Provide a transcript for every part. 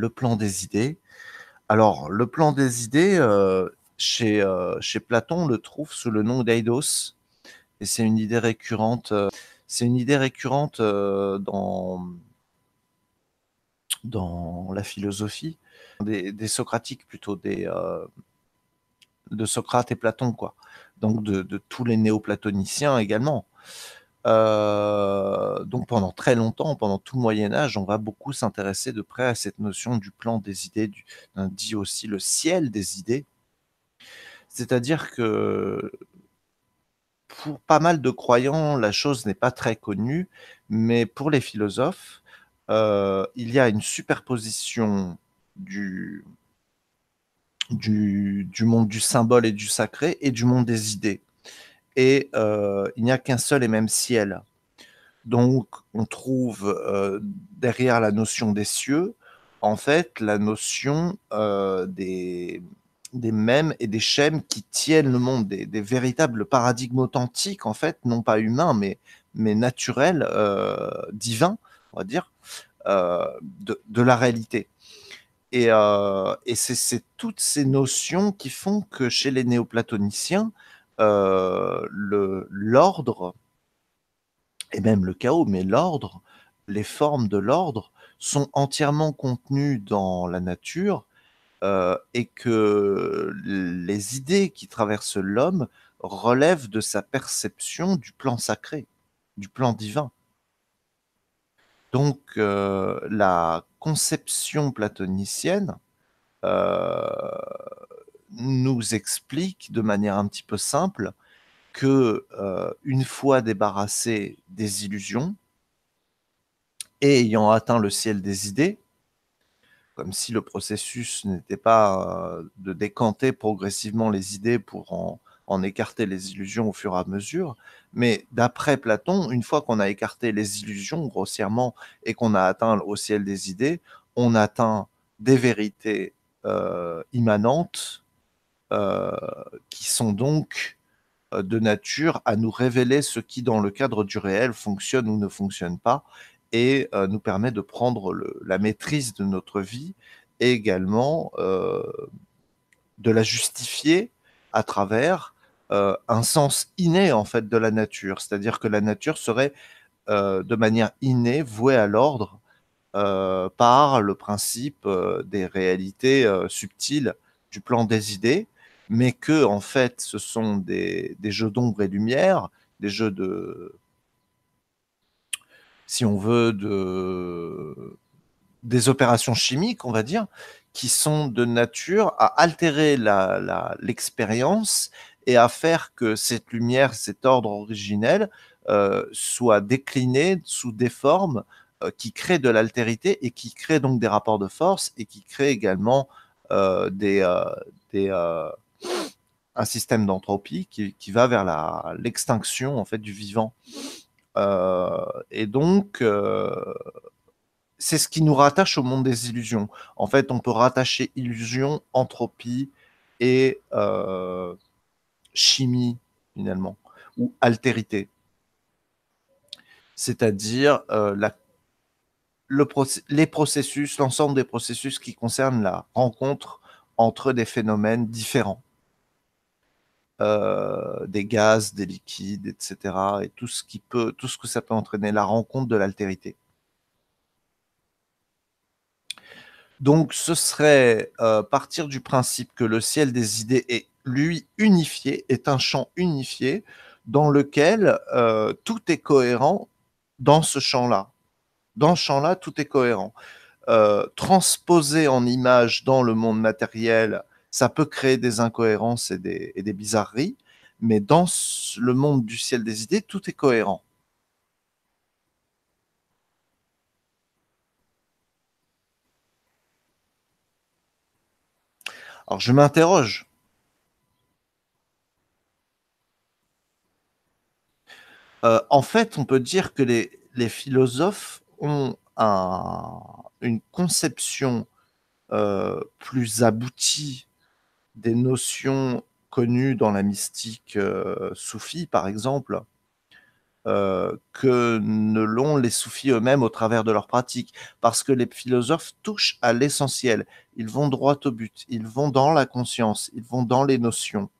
le plan des idées. Alors, le plan des idées, chez, chez Platon, on le trouve sous le nom d'Eidos, et c'est une idée récurrente, c'est une idée récurrente dans, dans la philosophie, des, socratiques plutôt, des, de Socrate et Platon, quoi. Donc de, de tous les néoplatoniciens également. Euh, donc pendant très longtemps, pendant tout le Moyen Âge, on va beaucoup s'intéresser de près à cette notion du plan des idées, du, dit aussi le ciel des idées. C'est-à-dire que pour pas mal de croyants, la chose n'est pas très connue, mais pour les philosophes, euh, il y a une superposition du, monde du symbole et du sacré et du monde des idées et euh, il n'y a qu'un seul et même ciel. Donc, on trouve euh, derrière la notion des cieux, en fait, la notion euh, des, des mêmes et des schèmes qui tiennent le monde, des, véritables paradigmes authentiques, en fait, non pas humains, mais, mais naturels, divins, on va dire, de, de, la réalité. Et, et c'est toutes ces notions qui font que chez les néoplatoniciens, l'ordre, et même le chaos, mais l'ordre, les formes de l'ordre sont entièrement contenues dans la nature euh, et que les idées qui traversent l'homme relèvent de sa perception du plan sacré, du plan divin. Donc euh, la conception platonicienne nous explique de manière un petit peu simple que euh, une fois débarrassé des illusions et ayant atteint le ciel des idées, comme si le processus n'était pas euh, de décanter progressivement les idées pour en, écarter les illusions au fur et à mesure, mais d'après Platon, une fois qu'on a écarté les illusions grossièrement et qu'on a atteint au ciel des idées, on atteint des vérités euh, immanentes qui sont donc euh, de nature à nous révéler ce qui, dans le cadre du réel, fonctionne ou ne fonctionne pas, et euh, nous permet de prendre la maîtrise de notre vie et également de la justifier à travers un sens inné en fait de la nature, c'est-à-dire que la nature serait de manière innée vouée à l'ordre par le principe des réalités subtiles du plan des idées mais que en fait ce sont des, jeux d'ombre et lumière, des jeux de, si on veut, de des opérations chimiques, on va dire, qui sont de nature à altérer l'expérience et à faire que cette lumière, cet ordre originel, euh, soit décliné sous des formes euh, qui créent de l'altérité et qui créent donc des rapports de force et qui créent également euh, des, des un système d'entropie qui, va vers l'extinction en fait du vivant. Euh, et donc, euh, c'est ce qui nous rattache au monde des illusions. En fait, on peut rattacher illusion, entropie et euh, chimie finalement, ou altérité. C'est-à-dire la, le les processus, l'ensemble des processus qui concernent la rencontre entre des phénomènes différents. Euh, des gaz, des liquides, etc. Et tout ce qui peut, tout ce que ça peut entraîner, la rencontre de l'altérité. Donc, ce serait euh, partir du principe que le ciel des idées est lui unifié, est un champ unifié dans lequel euh, tout est cohérent dans ce champ-là. Dans ce champ-là, tout est cohérent. transposé en image dans le monde matériel, ça peut créer des incohérences et des, bizarreries, mais dans le monde du ciel des idées, tout est cohérent. Alors je m'interroge. Euh, en fait, on peut dire que les, philosophes ont une conception euh, plus aboutie des notions connues dans la mystique euh, soufie, par exemple, euh, que ne l'ont les soufis eux-mêmes au travers de leurs pratiques, parce que les philosophes touchent à l'essentiel, ils vont droit au but, ils vont dans la conscience, ils vont dans les notions,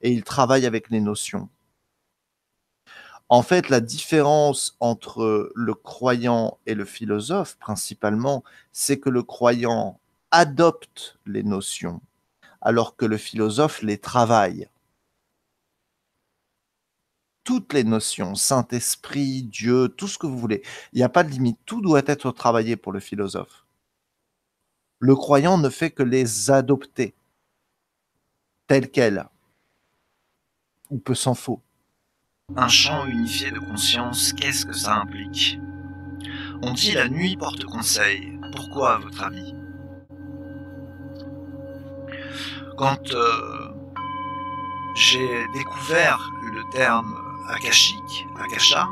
et ils travaillent avec les notions. En fait, la différence entre le croyant et le philosophe, principalement, c'est que le croyant adopte les notions, alors que le philosophe les travaille toutes les notions, Saint-Esprit, Dieu, tout ce que vous voulez. Il n'y a pas de limite. Tout doit être travaillé pour le philosophe. Le croyant ne fait que les adopter telles quelles, ou peu s'en faut. Un champ unifié de conscience, qu'est-ce que ça implique? On dit la nuit porte conseil. Pourquoi, à votre avis? Quand euh, j'ai découvert le terme akashique, akasha,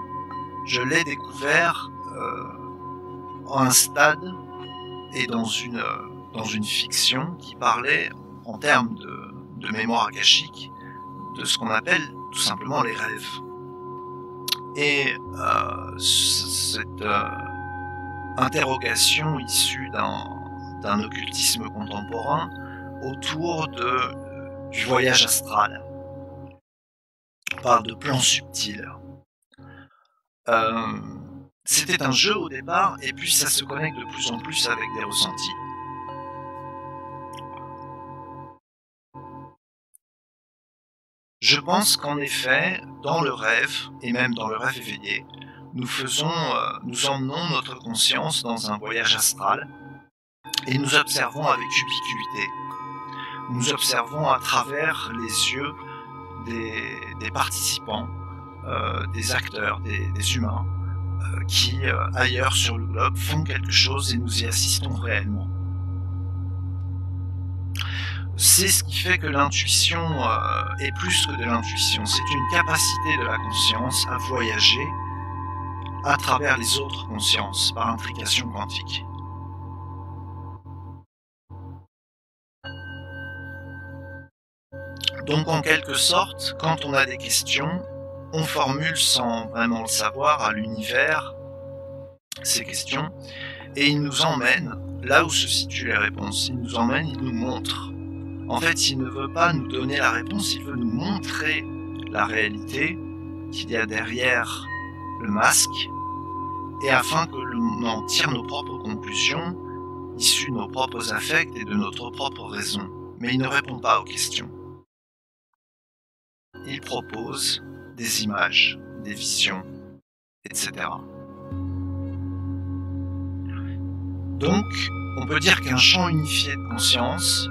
je l'ai découvert euh, en un stade et dans une, dans une fiction qui parlait en termes de, de mémoire akashique de ce qu'on appelle tout simplement les rêves. Et euh, cette euh, interrogation issue d'un occultisme contemporain autour de, du voyage astral on parle de plans subtils. Euh, c'était un jeu au départ, et puis ça se connecte de plus en plus avec des ressentis. Je pense qu'en effet, dans le rêve, et même dans le rêve éveillé, nous faisons, euh, nous emmenons notre conscience dans un voyage astral, et nous observons avec ubiquité. Nous observons à travers les yeux des, participants, euh, des acteurs, des, humains, euh, qui, euh, ailleurs sur le globe, font quelque chose et nous y assistons réellement. C'est ce qui fait que l'intuition est plus que de l'intuition, c'est une capacité de la conscience à voyager à travers les autres consciences par intrication quantique. Donc en quelque sorte, quand on a des questions, on formule sans vraiment le savoir à l'univers ces questions et il nous emmène là où se situent les réponses. Il nous emmène, il nous montre. En fait, il ne veut pas nous donner la réponse, il veut nous montrer la réalité qu'il y a derrière le masque et afin que l'on en tire nos propres conclusions issues de nos propres affects et de notre propre raison. Mais il ne répond pas aux questions il propose des images, des visions, etc. Donc, on peut dire qu'un champ unifié de conscience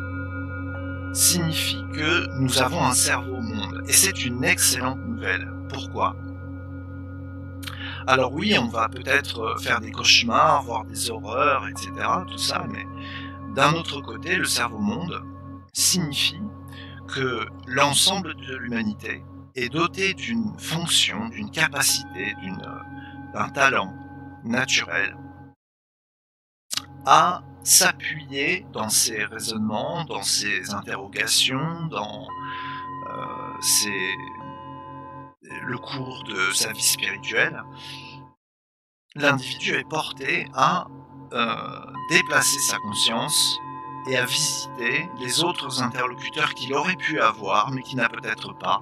signifie que nous avons un cerveau au monde. Et c'est une excellente nouvelle. Pourquoi? Alors oui, on va peut-être faire des cauchemars, voir des horreurs, etc. Tout ça, mais d'un autre côté, le cerveau monde signifie que l'ensemble de l'humanité est doté d'une fonction, d'une capacité, d'un talent naturel à s'appuyer dans ses raisonnements, dans ses interrogations, dans euh, le cours de sa vie spirituelle. L'individu est porté à euh, déplacer sa conscience et à visiter les autres interlocuteurs qu'il aurait pu avoir, mais qu'il n'a peut-être pas.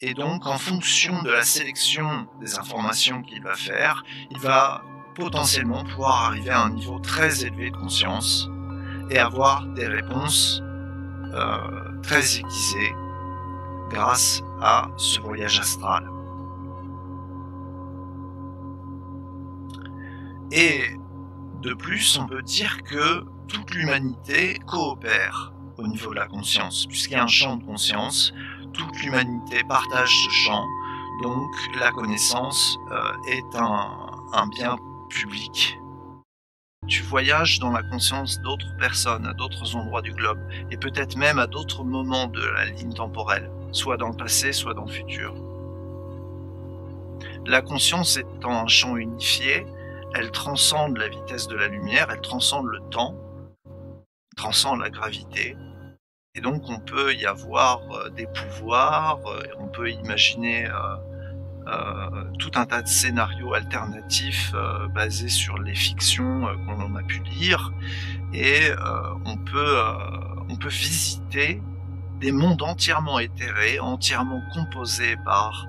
Et donc, en fonction de la sélection des informations qu'il va faire, il va potentiellement pouvoir arriver à un niveau très élevé de conscience et avoir des réponses euh, très aiguisées grâce à ce voyage astral. Et de plus, on peut dire que toute l'humanité coopère au niveau de la conscience, puisqu'il y a un champ de conscience, toute l'humanité partage ce champ, donc la connaissance euh, est un, bien public. Tu voyages dans la conscience d'autres personnes, à d'autres endroits du globe, et peut-être même à d'autres moments de la ligne temporelle, soit dans le passé, soit dans le futur. La conscience étant un champ unifié, elle transcende la vitesse de la lumière, elle transcende le temps, transcende la gravité. Et donc on peut y avoir euh, des pouvoirs, euh, on peut imaginer euh, tout un tas de scénarios alternatifs basés sur les fictions qu'on a pu lire et on peut on peut visiter des mondes entièrement éthérés, entièrement composés par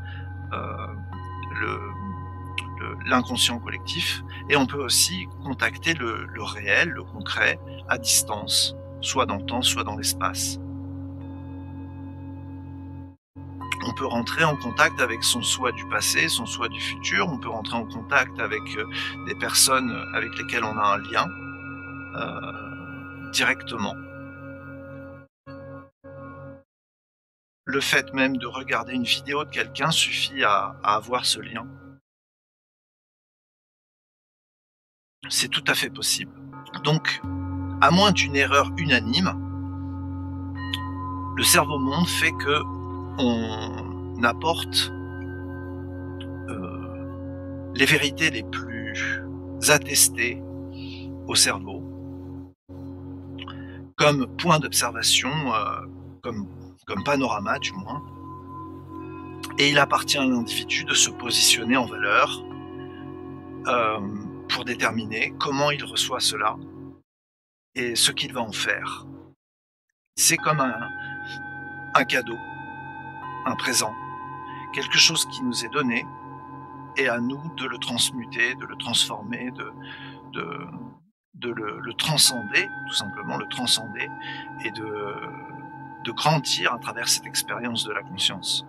l'inconscient collectif, et on peut aussi contacter le, réel, le concret, à distance, soit dans le temps, soit dans l'espace. On peut rentrer en contact avec son soi du passé, son soi du futur, on peut rentrer en contact avec euh, des personnes avec lesquelles on a un lien euh, directement. Le fait même de regarder une vidéo de quelqu'un suffit à avoir ce lien. C'est tout à fait possible. Donc, à moins d'une erreur unanime, le cerveau-monde fait que on apporte euh, les vérités les plus attestées au cerveau comme point d'observation, euh, comme, comme panorama du moins. Et il appartient à l'individu de se positionner en valeur euh, pour déterminer comment il reçoit cela et ce qu'il va en faire. C'est comme un, cadeau, un présent, quelque chose qui nous est donné et à nous de le transmuter, de le transformer, de, le, transcender, tout simplement le transcender et de, de grandir à travers cette expérience de la conscience.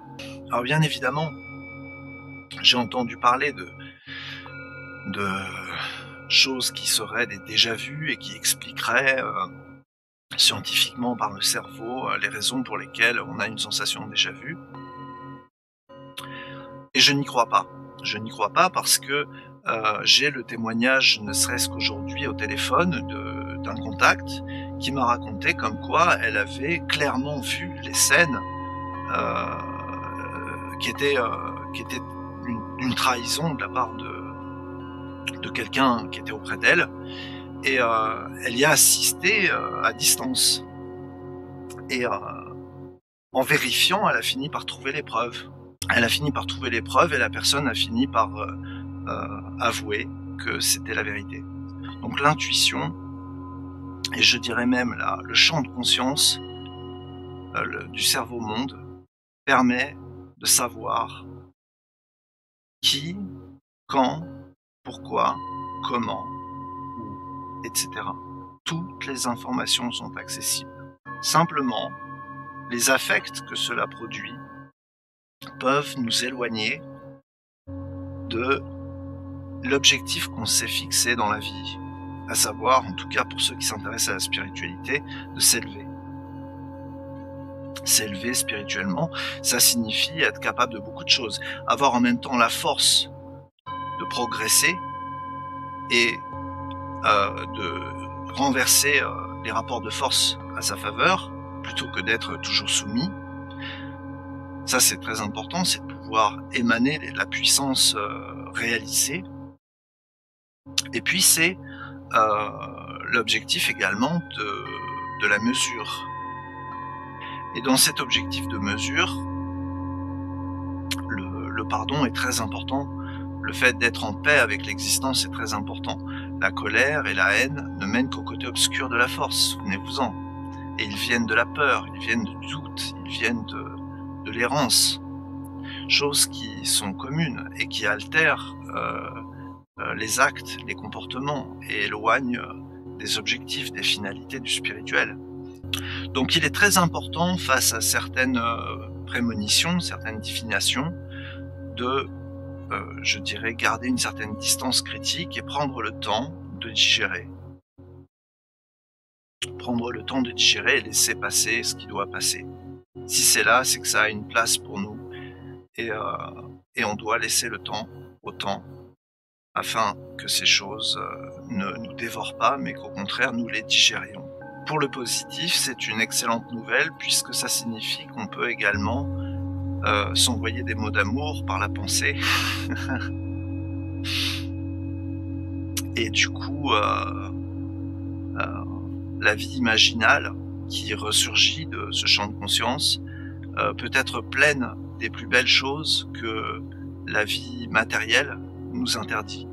Alors bien évidemment, j'ai entendu parler de, de choses qui seraient des déjà-vus et qui expliqueraient euh, scientifiquement par le cerveau euh, les raisons pour lesquelles on a une sensation déjà-vu. Et je n'y crois pas. Je n'y crois pas parce que euh, j'ai le témoignage, ne serait-ce qu'aujourd'hui au téléphone, d'un contact qui m'a raconté comme quoi elle avait clairement vu les scènes qui étaient, euh, qui étaient une, une, trahison de la part de, de quelqu'un qui était auprès d'elle, et euh, elle y a assisté euh, à distance. Et euh, en vérifiant, elle a fini par trouver les preuves. Elle a fini par trouver les preuves et la personne a fini par avouer que c'était la vérité. Donc l'intuition, et je dirais même là, le champ de conscience du cerveau-monde permet de savoir qui, quand pourquoi, comment, où, etc. Toutes les informations sont accessibles. Simplement, les affects que cela produit peuvent nous éloigner de l'objectif qu'on s'est fixé dans la vie, à savoir, en tout cas pour ceux qui s'intéressent à la spiritualité, de s'élever. S'élever spirituellement, ça signifie être capable de beaucoup de choses, avoir en même temps la force de progresser et euh, de renverser euh, les rapports de force à sa faveur plutôt que d'être toujours soumis. Ça c'est très important, c'est de pouvoir émaner la puissance euh, réalisée. Et puis c'est l'objectif également de, la mesure. Et dans cet objectif de mesure, le pardon est très important le fait d'être en paix avec l'existence est très important. La colère et la haine ne mènent qu'au côté obscur de la force, souvenez-vous-en. Et ils viennent de la peur, ils viennent du doute, ils viennent de, de l'errance. Choses qui sont communes et qui altèrent euh, euh, les actes, les comportements et éloignent des objectifs, des finalités du spirituel. Donc il est très important face à certaines euh, prémonitions, certaines divinations, de euh, je dirais, garder une certaine distance critique et prendre le temps de digérer. Prendre le temps de digérer et laisser passer ce qui doit passer. Si c'est là, c'est que ça a une place pour nous et, euh, on doit laisser le temps au temps afin que ces choses euh, ne nous dévorent pas, mais qu'au contraire nous les digérions. Pour le positif, c'est une excellente nouvelle puisque ça signifie qu'on peut également euh, s'envoyer des mots d'amour par la pensée. Et du coup, euh, euh, la vie imaginale qui ressurgit de ce champ de conscience peut être pleine des plus belles choses que la vie matérielle nous interdit.